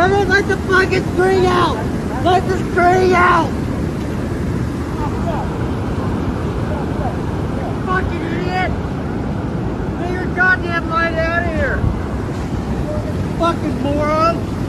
Everyone let the fucking screen out! Let the screen out! Fucking idiot! Get your goddamn light out of here! Fucking moron!